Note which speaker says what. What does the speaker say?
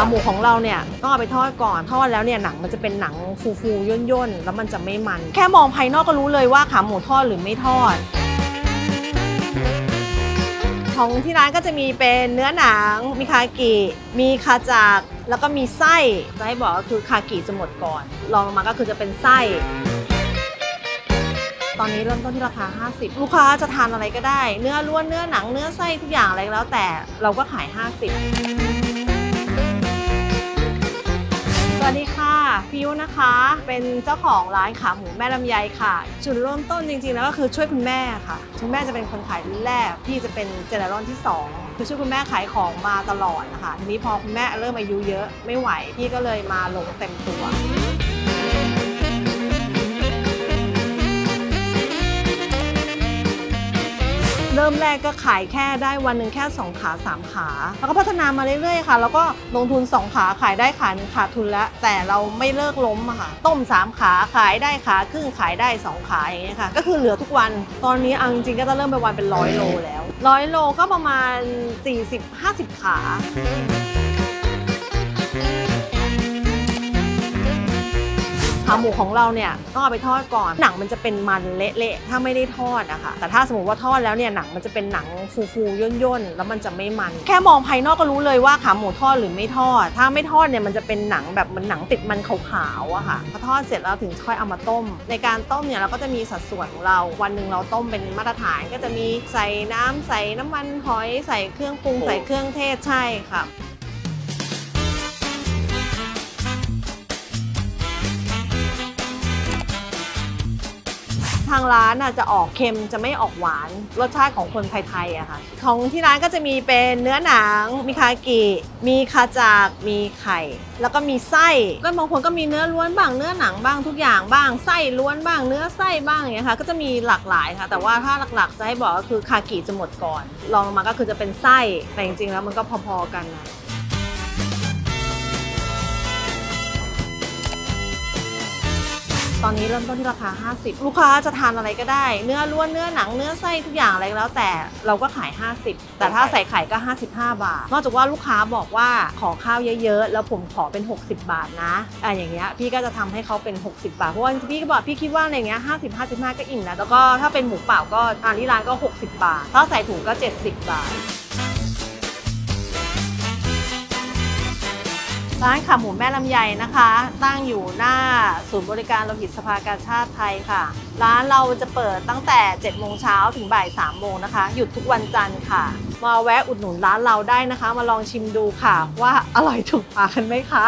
Speaker 1: ขาหมูของเราเนี่ยต้องเอาไปทอดก่อนทอดแล้วเนี่ยหนังมันจะเป็นหนังฟูๆย่นๆแล้วมันจะไม่มัน แค่มองภายนอกก็รู้เลยว่าขาหมูทอดหรือไม่ทอด ของที่ร้านก็จะมีเป็นเนื้อหนัง มีคากิมีคาจากแล้วก็มีไส้จะให้บอกก็คือคากิจะหมดก่อนรองลงมาก็คือจะเป็นไส้ตอนนี้เริ่มต้นที่ราคา 50 ลูกค้าจะทานอะไรก็ได้ เนื้อล้วน เนื้อหนัง เนื้อไส้ทุกอย่างอะไรแล้วแต่เราก็ขาย 50 สวัสดีค่ะ พิวนะคะ เป็นเจ้าของร้านขาหมูแม่ลำไยค่ะ จุดเริ่มต้นจริงๆ แล้วก็คือช่วยคุณแม่ค่ะ คุณแม่จะเป็นคนขายรุ่นแรก พี่จะเป็นเจเนอเรลที่ 2 คือช่วยคุณแม่ขายของมาตลอดนะคะ ทีนี้พอคุณแม่เริ่มอายุเยอะไม่ไหว พี่ก็เลยมาลงเต็มตัว ริ่มแรกก็ขายแค่ได้วันหนึ่งแค่ 2 ขา 3 ขา แล้วก็พัฒนามาเรื่อยๆค่ะ แล้วก็ลงทุน 2 ขาขายได้ขาหนึ่งขาดทุนแล้ว แต่เราไม่เลิกล้มอะค่ะ ต้ม 3 ขาขายได้ขาครึ่งขายได้ 2 ขาอย่างเงี้ยค่ะ ก็คือเหลือทุกวัน ตอนนี้อังจริงก็จะเริ่มไปวันเป็นร้อยโลแล้วร้อยโลก็ประมาณ 40-50 ขา ขาหมูของเราเนี่ยต้องเอาไปทอดก่อนหนังมันจะเป็นมันเละๆถ้าไม่ได้ทอดอะคะแต่ถ้าสมมติว่าทอดแล้วเนี่ยหนังมันจะเป็นหนังฟูๆย่นๆแล้วมันจะไม่มัน แค่มองภายนอกก็รู้เลยว่าขาหมูทอดหรือไม่ทอด ถ้าไม่ทอดเนี่ยมันจะเป็นหนังแบบเหมันหนังติดมันขาวๆอะค่ะพอทอดเสร็จแล้วถึงค่อยเอามาต้ม ในการต้มเนี่ยเราก็จะมีสัดส่วนของเรา วันหนึ่งเราต้มเป็นมาตรฐานก็จะมีใส่น้ำใส่น้ำมันหอยใส่เครื่องปรุงใส่เครื่องเทศใช่ค่ะ ทางร้านน่ะจะออกเค็มจะไม่ออกหวาน รสชาติของคนไทยๆอะค่ะของที่ร้านก็จะมีเป็นเนื้อหนัง มีคากิมีคาจากมีไข่ แล้วก็มีไส้ก็บางคนก็มีเนื้อล้วนบ้างเนื้อหนังบ้างทุกอย่างบ้างไส้ล้วนบ้างเนื้อไส้บ้างอย่างเงี้ยค่ะก็จะมีหลากหลายค่ะ แต่ว่าถ้าหลักๆจะให้บอกก็คือคากิจะหมดก่อนรองลงมาก็คือจะเป็นไส้แต่จริงๆแล้วมันก็พอๆกันนะ ตอนนี้เริ่มต้นที่ราคา 50 ลูกค้าจะทานอะไรก็ได้ เนื้อล้วนเนื้อหนังเนื้อไส้ทุกอย่างอะไรก็แล้ว แต่เราก็ขาย 50 แต่ถ้าใส่ไข่ก็ 55 บาท นอกจากว่าลูกค้าบอกว่าขอข้าวเยอะๆ แล้วผมขอเป็น 60 บาทนะอะอย่างเงี้ยพี่ก็จะทำให้เขาเป็น 60 บาท เพราะว่าพี่ก็บอกพี่คิดว่าในเงี้ย50 55 ก็อิ่มแล้วแล้วก็ถ้าเป็นหมูเปล่าก็ทานที่ร้านก็ 60 บาท ถ้าใส่ถุงก็ 70 บาท ร้านขาหมูแม่ลำไยนะคะ ตั้งอยู่หน้าศูนย์บริการโลหิตสภากาชาติไทยค่ะ ร้านเราจะเปิดตั้งแต่ 7 โมงเช้าถึงบ่าย 3 โมงนะคะ หยุดทุกวันจันทร์ค่ะ มาแวะอุดหนุนร้านเราได้นะคะ มาลองชิมดูค่ะ ว่าอร่อยถูกปากกันไหมคะ